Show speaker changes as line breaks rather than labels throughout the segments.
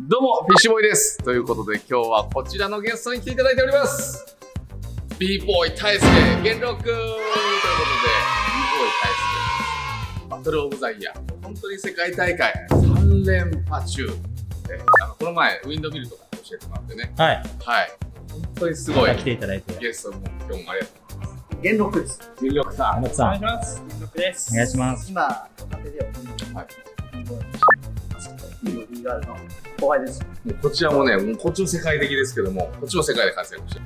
どうも、フィッシュボーイです。ということで、今日はこちらのゲストに来ていただいております。b ボーイ大輔、元禄ということで、b ボーイ大輔、バトルオブザイヤー、本当に世界大会3連覇中。えあのこの前、ウィンドミルとか教えてもらってね。
はい。
はい。本当にすごい
来ていただいて。
ゲストも今日もありがとうございます。
元禄です。
元禄さん。
山本さん、お
ます。元禄です
願いします。
今、若手では、
はい
いいリーガールの後輩です。
もうこちらもね、もうこっちも世界的ですけども、こっちも世界で活躍して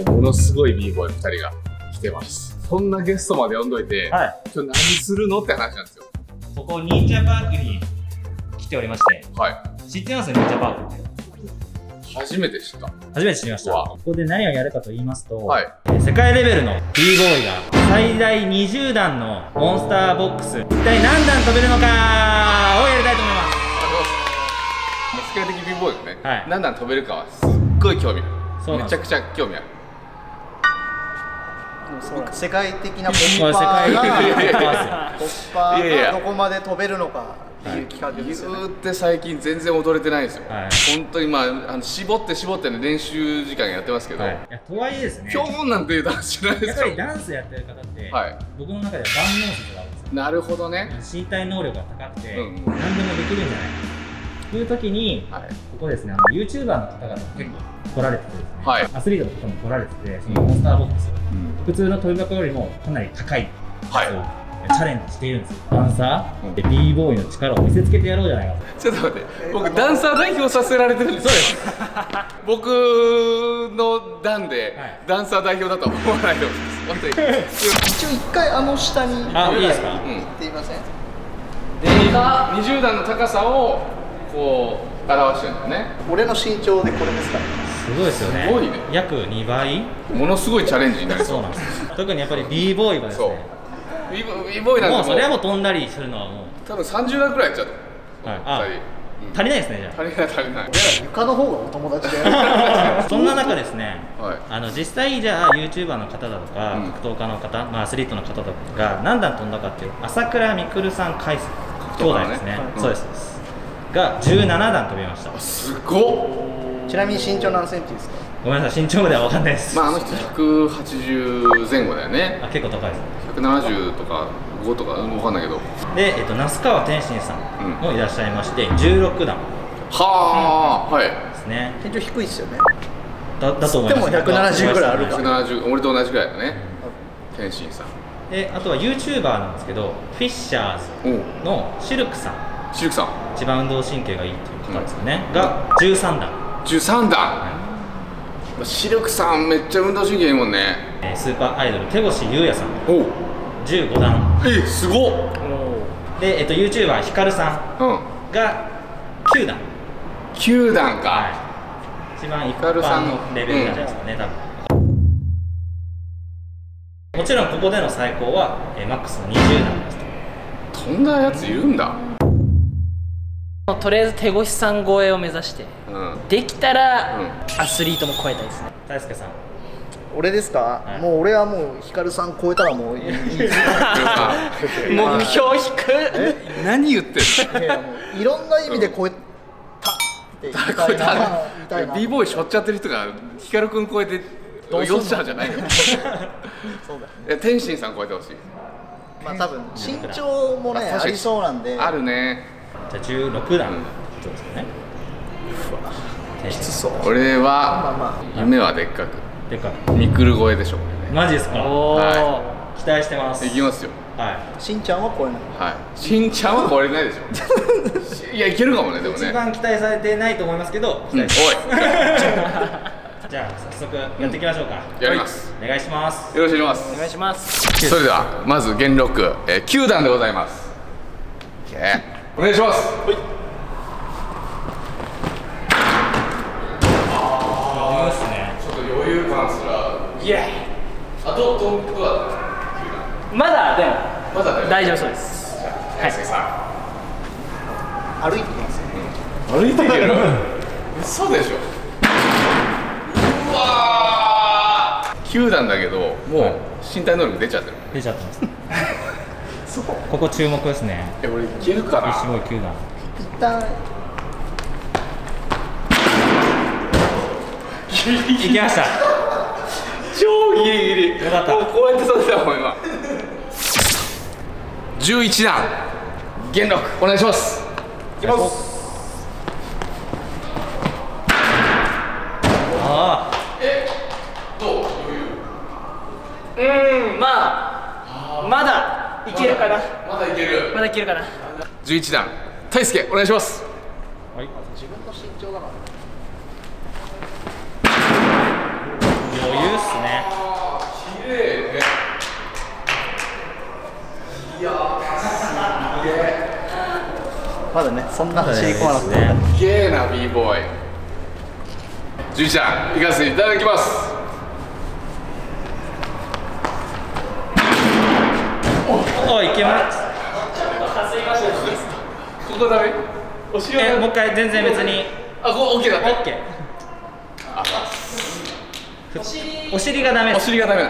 る、もうものすごい b ボーイ2人が来てます。そんなゲストまで呼んどいて、
はい。
今日何するのって話なんですよ。
ここ、忍者パークに来ておりまして、
はい。
知ってます忍者パークって。
初めて知った。
初めて知りました。ここで何をやるかと言いますと、
はい。
えー世界レベルの b ボーイが最大20段のモンスターボックス、一体何段飛べるのかをやりたいと思います。
ボーイがね、
はい
何段飛べるかはすっごい興味めちゃくちゃ興味ある。
そう世界的なポッパー
界的
が、ポッパーがどこまで飛べるのかっていう企画
言
ですよね。
うて最近全然踊れてないんですよ。
はい
本当にまあ、あの絞って絞ってね、練習時間やってますけど、
はい。いやとはいえですね、
今日なんていうダンスじゃないですか
やっぱり。ダンスやってる方って、
はい
僕の中では万能説があるんですよ。
なるほどね。
身体能力が高くて、
うんうん
何でもできるんじゃないかという時に、
はい。
ここですね、あの YouTuber の方々も結構来られててですね、
はい
アスリートの方も来られてて、そのモンスターボックス、
うん
普通の飛び箱よりもかなり高い
はい
チャレンジしているんですよ。ダンサ
うん
ーで b ボーイの力を見せつけてやろうじゃないかと。
ちょっと待って、僕ダンサー代表させられてるんですそうです。僕の段で、
はい
ダンサー代表だとは思わないと思います。
一応一回あの下に行
あ、いいですか、
うん。
ってみません？
で、二十段の高さをこう表してるんだよね。
俺の身長でこれですか？ら。
すごいですよね。
すごいね
約2倍？
ものすごいチャレンジになりそう。
なんです。特にやっぱり b ボーイはです
そう
ね、。
ビボーイなんかも
もうそれはもう飛んだりするのはもう
多分三十段くらいやっちゃう。
はいあ足りないですね、じゃあ。
足りない足りない。
床の方がお友達で。
そんな中ですね、
はい。
あの実際じゃあ YouTuber の方だとか、
うん
格闘家の方、まあ、アスリートの方とかが何段飛んだかっていう朝倉未来さん海星兄弟ですね、
はい
そうですそうですが17段飛びました
あすごっ。
ちなみに身長何センチですか？
ごめんなさい身長までは分かんないです、
まああの人百八十前後だよね。
あ結構高いです
百七十とか五とかうんわかんないけど。
で、えっと、那須川天心さんもいらっしゃいまして16段
はあ、はい。
ですね
身長低いですよね。
だだと思います
でも170ぐらいあるか
百七十、俺と同じくらいだね。天心さん。
であとは YouTuber なんですけどフィッシャーズのシルクさん
シルクさん。
一番運動神経がいいっていう方ですよね、が13段
十三段。シルクさんめっちゃ運動神経いいもんね。
えースーパーアイドル手越優也さん
おう、
15段
え、すごっ。
で、えっと、YouTuber ヒカルさ
うん。
んが9段
九段か。
はい一番一
ヒカルさん
般のレベルじゃないですかね、多分もちろんここでの最高は、えーマックスの20段です
飛んだやついるんだ。
とりあえず手越さん超えを目指して。
うん。
できたら、
うん。
アスリートも超えたいですね。
大輔さん。
俺ですか、
はい。
もう俺はもうヒカルさん超えたらもういい。
目標低く？
何言ってんの？
いろんな意味で超えたって言いたいな。言いたいな。
B ボーイしょっちゃってる人がヒカルくん超えて
どう
よっしゃじゃないよ
そうだね。
え天心さん超えてほしい。
まあ多分身長もね
あ
りそうなんで。
あるね
じゃあ16段そうですよね。き
きつそう。
俺
まあ
は
ま
夢はでっかく。
でか
ミクル超えでしょ
マジですか？
おお、
は
期待してます。
いきますよ。
はい。
あしんちゃんは超えない。
はい。しんちゃんは超えれないでしょ。いやいけるかもねでもね。
一番期待されてないと思いますけど期
うん。おい
待してます、じゃあ早速やっていきましょうか、
やります。
お願いします。
よろしくお願いしま
お願いします。
すそれではまず元禄、えー、9段でございます。OK お願いします。
思い。ますね。
ちょっと余裕感すら。
イエ
あどうどうどうだ
まだでも
まだ
大丈夫そうです。
大輔さ
歩いてきます
ん歩いていける嘘でしょ。うわー。9段だけどもう身体能力出ちゃってる。
出ちゃってますここ注目ですね。
え俺いけるかな？
すごい9段
一旦
いきました。
超ギリギリ。
よかった。
もうこうやって育てたもん今。11段。元禄お願いします。いきます。
あ
どう？余裕。
うんまあまだ。いけるかな？
まだいける。
まだいけるかな
？11段大輔お願いします。
あはい。
自分の身長だから。
余裕っすね。
綺麗ね
まだねそんな走り込まなくて。
ね
すげえな b ボーイ11段いかせていただきます
おいけます。
ここダメ？お尻
え
は
もう一回全然別に。
あここ OK だった。
オッケーお尻がダメ。
お尻がダメ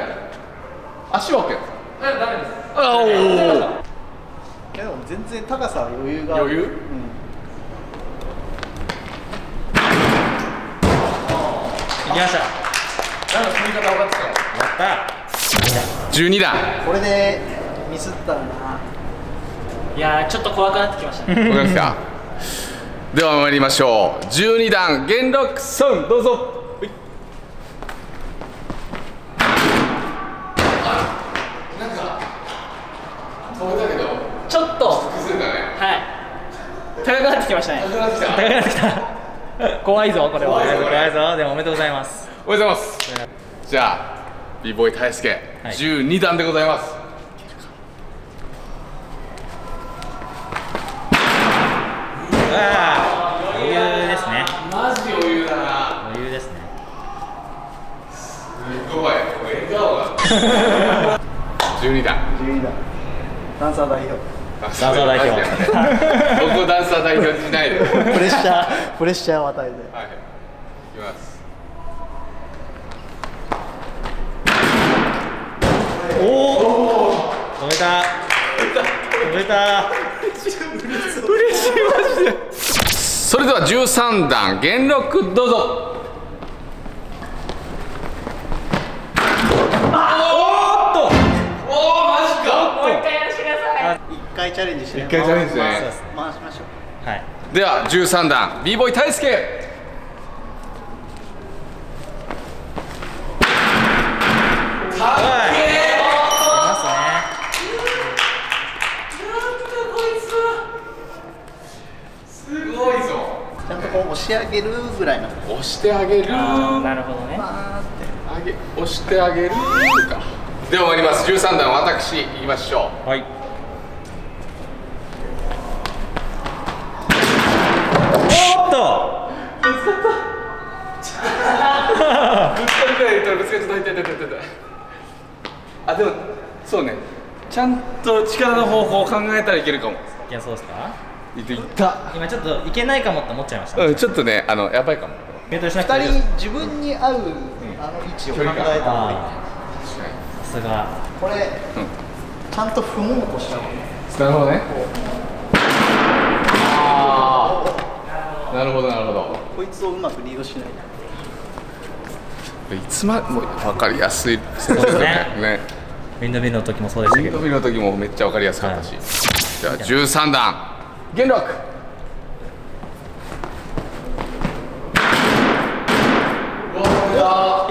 足は OK だダメです。あおお
いやでも全然高さは余裕が
余裕？
うん。
いきました
なんか取り方分かってた
やった。
12段
これでミスったらな。い
やーちょっと怖くなってきましたね。
わかりますかでは参りましょう。12段元禄さんどうぞ。
ちょっと。
崩れたね。
はい。高くなってきましたね。
なくなってきた。
高くなってきた。
怖いぞこれは。
これこれぞ。でもおめでとうございます。
おはようございます。じゃあ b ボーイ大輔、
はい。
12段でございます
うわー余裕ですね。
マジ余裕だな。
余裕ですね。
すごい。笑顔が。12段
12段ダンサー代表。
ダン
サー代表。
僕をダンサー代表にしないで。はい
プレッシャープレッシャーを与えて。
い。きます。
おお飛べた。飛べた
は13段元禄どうぞ。
おっと！
おおマジか。
もう一回やらせてください。
一回チャレンジして
一回チャレンジね。
回す。回しましょう。
はい。
では13段 b ボーイ大輔
おい出ますね
すごいぞ
ちし上げるぐらいの。
押してあげる。
あーなるほどね。
パーって
あげ押してあげるか。では参ります。13段私いきましょう。
はい。おっと。
ぶつかった。ぶつかっちゃった。痛い痛い痛い痛い痛いあでもそうね。ちゃんと力の方法を考えたらいけるかも。
いやそうですか？
いった。
今ちょっといけないかもって思っちゃいました。
うんちょっとねあのやばいかも。
メートルしなくてい。い
二人自分に合うあの位置を考えた方が
さすが。
これ、ちゃんと踏もうとしたの。
なるほどね。ああなるほどなるほど。
こいつをうまくリードしない。
いつまもう分かりやすいですね。
ですね。
ね。
ウィンドミルの時もそうでしたけど。
飛びの時もめっちゃ分かりやすかったし、じゃあ13段元禄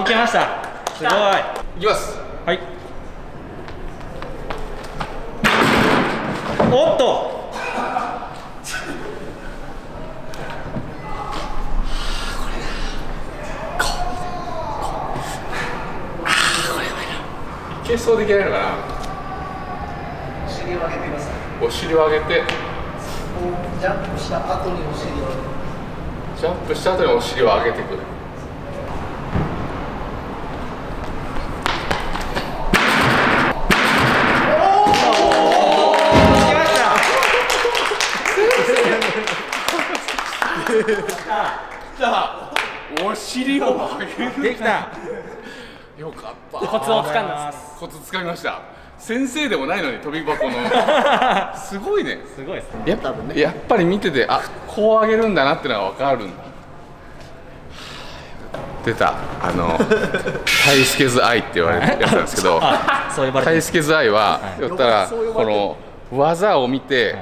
いけました。すごい。
いきます。
はい。おっと。
いけそうでいけないのかな？
お尻を上げてジャンプした後にお尻を。
ジャンプした後にお尻を上げてくる。お尻を上げる。
できた。
よかった。
コツをつかんだ
コツつかみました先生でもないのに飛び箱の。すごいね。
すごいですね。
やっ
多分ね。
やっぱり見ててあこう上げるんだなってのは分かるんだ出た。あのタイスケズアイって言われるやつなんですけど
あそう呼ばれてる。
タイスケズアイは、
はい。
言ったらこの技を見て、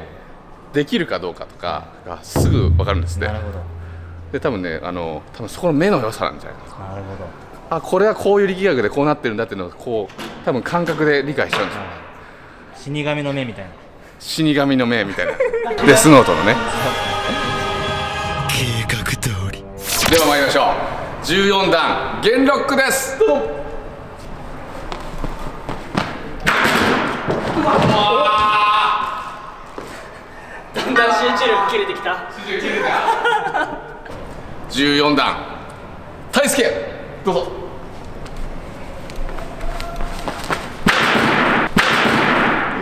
できるかどうかとかがすぐ分かるんですって。
なるほど
で多分ねあの多分そこの目の良さなんじゃないかな。
なるほど。
あこれはこういう力学でこうなってるんだっていうのをこう多分感覚で理解しちゃうんですよ。
死神の目みたいな。
死神の目みたいな。デスノートのね。
計画通り。
では参りましょう。14段元ロックです。どうぞ
だんだん集中力切れてきた
14段。大輔どうぞ。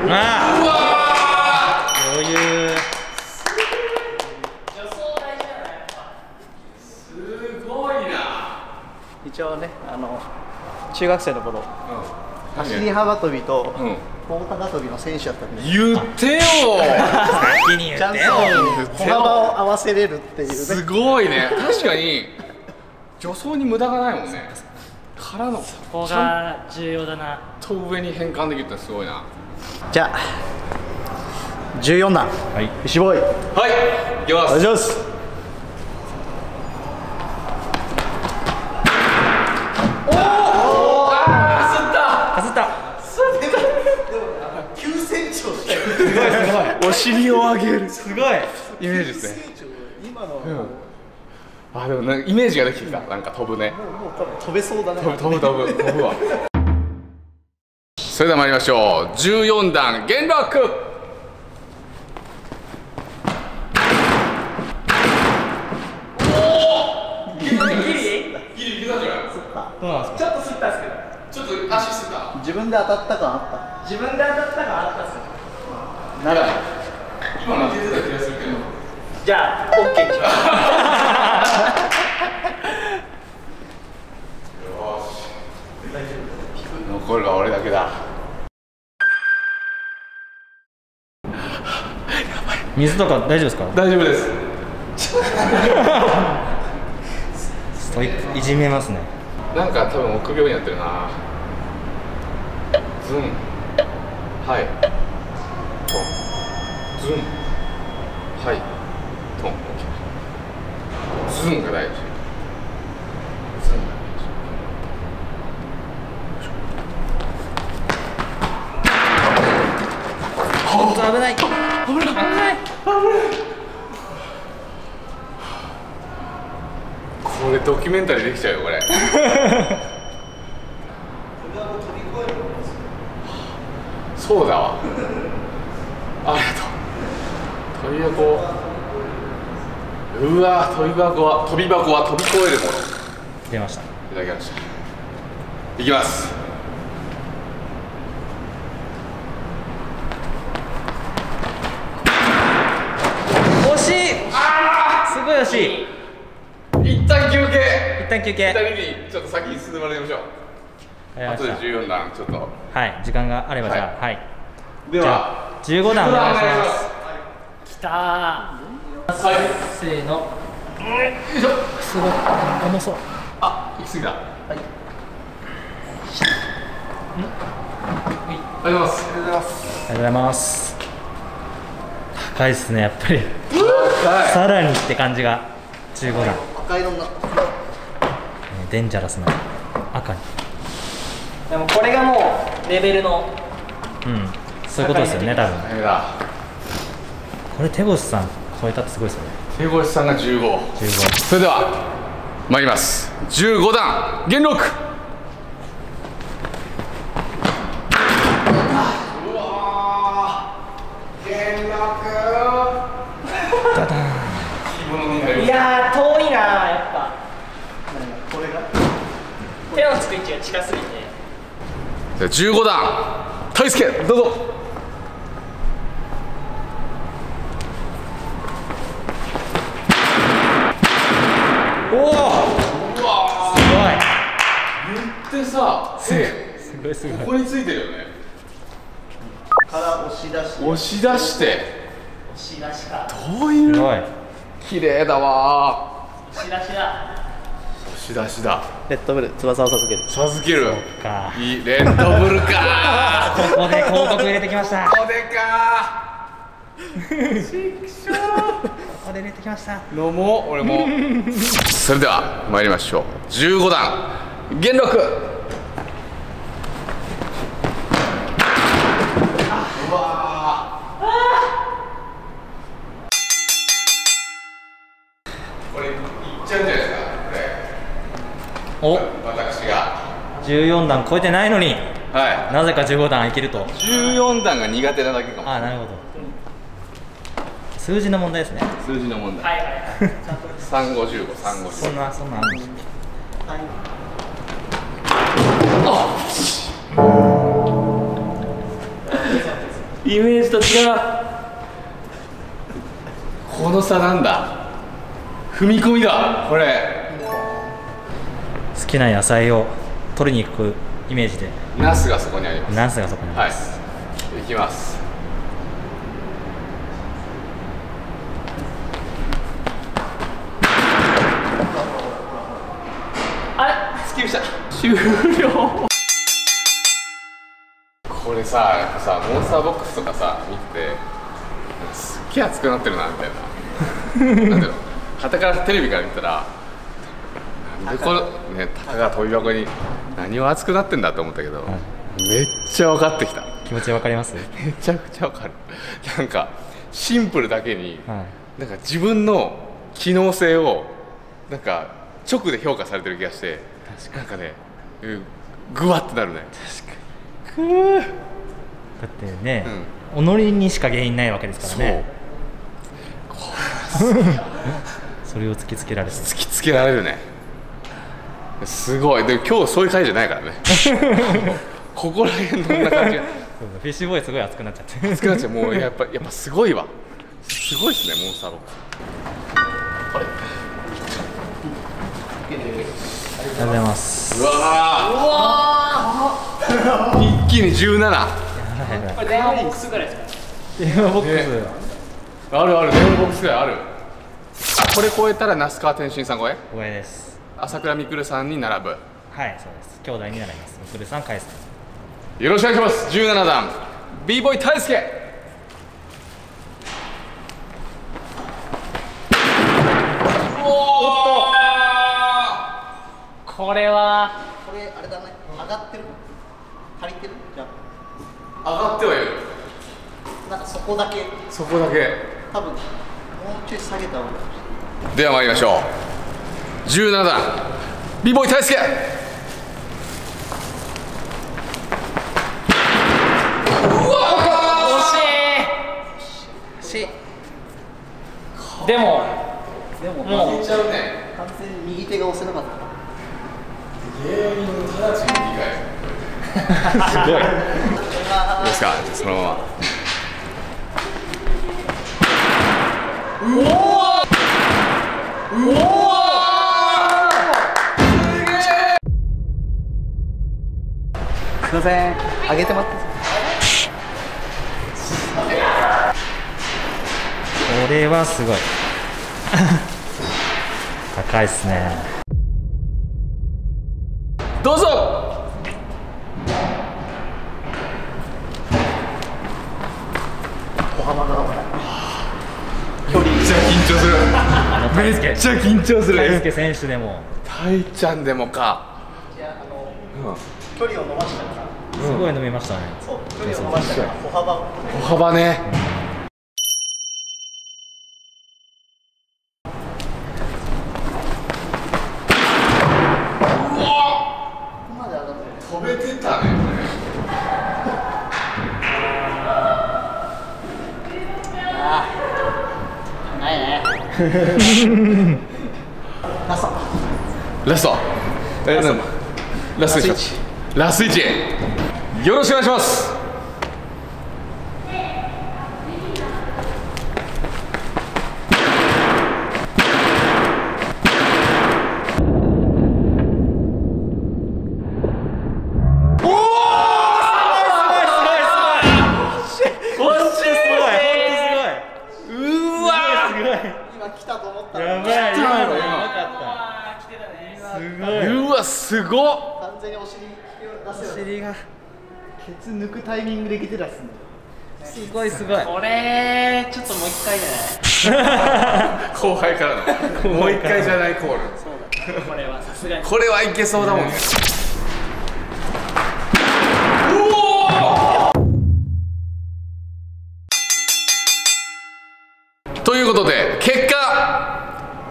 ああ。余裕。
すごいな。
一応ねあの中学生の頃走り
うん
幅跳びと
うん。
棒高跳びの選手だったんで
言ってよ。
先に言
ちゃんと
ってよ
歩幅を合わせれるっていうね。
すごいね。確かに助走に無駄がないもんね。からの
ここが重要だな。
と上に変換できるってすごいな。
じゃあ14段
はい。
石ボーイ。
はい。いきま
お願い
す
します
尻を上げる。
すごい。
イメージですね。
今のもう
あでもなんかイメージができてきた。なんか飛ぶね。
もう多分飛べそうだね。
飛ぶ飛ぶ飛ぶ飛ぶわ。それでは参りましょう。14段元ロックギリギリギリいけたんじゃない
そうなん
ちょっと吸ったんですけど
ちょっと足すった
自分で当たった感あっ
自分で当たった感あったっす
なら
今負けてた気がするけど
じゃあ OK にします
残るは俺だけだ。
水とか大丈夫ですか？
大丈夫です。
ストイック。いじめますね。
なんか多分臆病になってるな。ズン。はい。ズンはい。トンズンが大事ズンが大事
危ない。危ない。
これドキュメンタリーできちゃうよこれ。そうだわありがとう飛び箱うわ飛び箱は飛び箱は飛び越えるもの。
出ました。
いただきました。いきます。
惜しい。すごい惜しい。
一旦休憩。
一旦休
二
憩
人にちょっと先に進んでもらいましょう。後で
やりました
14段ちょっと。
はい。時間があればじゃあはい。
では
15段お願いします。
きた。ー
はい
せーの。
すごい。重そう。
あ行き過ぎたはい。ありがとうございます。
ありがとうございます。高いですねやっぱり。
は
さらにって感じが。15段。
赤色にな
ねデンジャラスな。赤に。
でもこれがもうレベルの。
うん。そういうことですよね多分これ手越さん超えたってすごいですよね。
手越さんが15
15
それでは参ります。15段元禄。うわー元禄。
いやー遠いなやっぱ。
これが？
手のつく位置が近すぎて。
じゃあ15段大輔どうぞ
おお
うわ
す
ーってさ
すごい。すごい
ここについてるよね。
から押し出し。て
押し出して。
押し出しか。
どういう？
すごい。
綺麗だわ。
押し出しだ。
押し出しだ。
レッドブル翼を授ける。
授ける。
か。
いい。レッドブルか。
ここで広告入れてきました。こ
ここでか
こで入れてきました。
のも俺も。それでは参りましょう。15段。元禄わこれいっちゃうんじゃないですかこ
お
れ。私が
14段超えてないのに。
は
なぜか15段いけると。
い14段が苦手なだけかも。
ああなるほど。数字の問題ですね。
数字の問題。351535
そんなそんなあるんです
イメージと違う。
この差なんだ。踏み込みだこれ。
好きな野菜を取りに行くイメージで。
ナスがそこにあります。
ナスがそこにあ
はい
ります、
い。きます。
あ
スキップした。
れ終了
さやっぱさモンスターボックスとかさ見ててすっげえ熱くなってるなみたいな。なんだろう。傍からテレビから見たらなんでこのねたかが飛び箱に何を熱くなってんだと思ったけど、めっちゃ分かってきた。
気持ちわかります？
めちゃくちゃ分かる。なんかシンプルだけに、
はい
なんか自分の機能性をなんか直で評価されてる気がしてなんかねうんぐわってなるね。確かに。くー
だってね、己にしか原因ないわけですからね。それを突きつけられて。
突きつけられるね。すごい。で今日そういう回じゃないからね。ここら辺どんな感じ？が
そうそうフィッシュボーイすごい熱くなっちゃって。
熱くなっちゃう。もうやっぱやっぱすごいわ。すごいですねモンスターボックス
ありがとうございます。
うわー。一気に17
これ電話ボックスぐらいですか？
電話ボックス、
ねあるある電話ボックスぐらいあるあこれ超えたら那須川天心さん超え？
おえです。
朝倉未来さんに並ぶ。
はいそうです。兄弟になります。みくるさん返す。
よろしくお願いします。17段。B ボーイ大輔
これは。
これあれだね。上がってる
上がってはいる。
あなんかそこだけ。
そこだけ。
多分もうちょい下げた方が。いい
では参りましょう。17段。b ボーイ大輔。
でも
でも
もう。
ちゃうね。
完全に右手が押せなかった。
芸人の直ちに理解。すごいいいですか？そのまま。
すいません。上げてもらって。いいです
これはすごい。高いっすね
どうぞ距離めっちゃ緊張するめっちゃ緊張する。
大輔選手でも。
たいちゃんでもか。
いやあの、距離を伸ばしたから。
すごい飲みましたね、
そう距離を伸ばしたから歩幅を。
歩幅ね
ラスト。
ラスト。えなんだラストでしょラスト1よろしくお願いします
今来たと思った
や
ら
ばい今のやばかっ
あー来てたね。
たす
わすごっ。
完全にお尻出せよ。
尻が。
ケツ抜くタイミングで来てたっすね。
すごいすごい。
これちょっともう一回じゃない
後輩からの。もう一回じゃないコール。
そうだ。これはさすがに。
これはいけそうだもんね、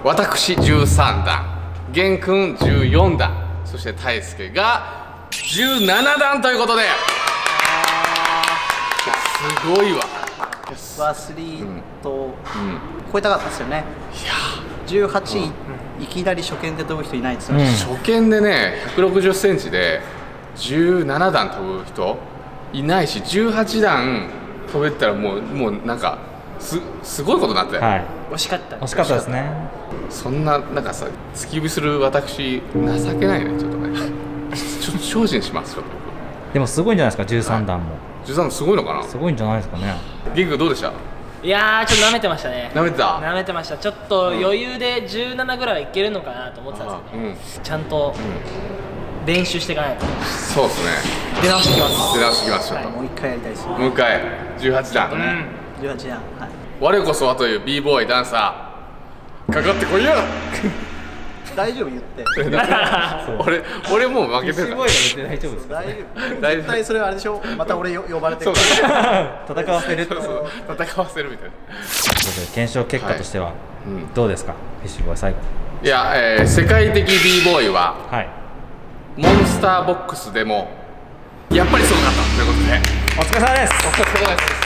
私13段玄君14段そして大輔が17段ということで。いやすごいわ。
バースリーと
うん
超えたかったですよね。
いや
18位いきなり初見で飛ぶ人いないですよね、
うん。
初見でね1 6 0センチで17段飛ぶ人いないし18段飛べたらもうもうなんかすすごいことになって、
はい。
惜しかった
惜しかったですね。
そんななんかさ突き指する私情けないねちょっとね。ちょっと精進しますちょっと。
でもすごいんじゃないですか13段も。
13段すごいのかな？
すごいんじゃないですかね。
ギグどうでした？
いやーちょっと舐めてましたね。
舐めてた？
舐めてました。ちょっと余裕で17ぐらいはいけるのかなと思ってたんですよね、ちゃんと練習していかないと。
そうですね。
出直してきます。
出直してきますちょっと、
もう一回やりたいです
もう一回。18段、
18段はい。
我こそはという b ボーイダンサー。かかってこいや
大丈夫言って。
俺俺もう負けてる
すごい言って大丈夫ですか
大丈夫。
大丈夫。
絶対それあれでしょ。また俺よ呼ばれて。
そ
戦わせるって
そうそう。戦わせるみたいな。
検証結果としては
うん。
どうですか？フィッシュボーイ最後。
いや、えー世界的 b ボーイは
はい。
モンスターボックスでもやっぱりすごかった。ということで。
お疲れ様です。
お疲れ様です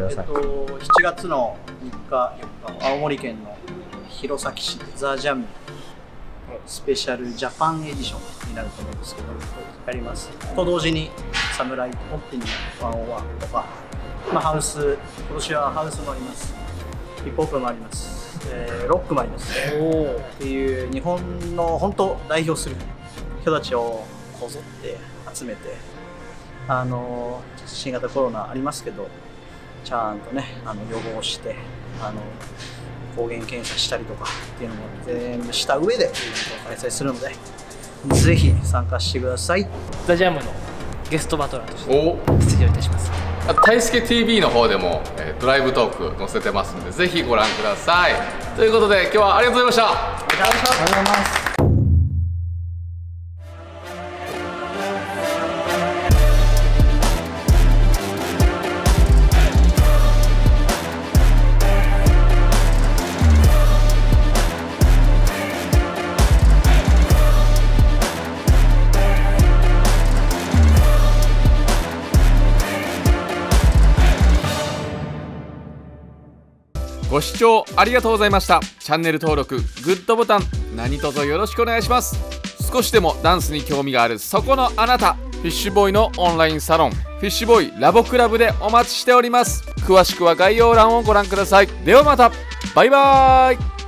お疲れ様
えっと、7月の3日、4日、青森県の弘前市ザ・ジャムスペシャルジャパンエディションになると思うんですけど、やります。と同時に、サムライコンティニュー101とか、まあ、ハウス、今年はハウスもあります。ヒップホップもあります。えーロックもあります。っていう日本の本当代表する人たちをこぞって集めて、あの新型コロナありますけど、ちゃんとね、あの予防して、あの抗原検査したりとかっていうのも全部した上でイベントを開催するので、ぜひ参加してください。
ザ・ジャムのゲストバトラーとして
お
出場いたします
あと大輔 TV の方でも、えードライブトーク載せてますのでぜひご覧くださいということで今日はありがとうございました
ありがとうございます。
視聴ありがとうございました。チャンネル登録グッドボタン何卒よろしくお願いします。少しでもダンスに興味があるそこのあなたフィッシュボーイのオンラインサロンフィッシュボーイラボクラブでお待ちしております。詳しくは概要欄をご覧ください。ではまた。バイバーイ。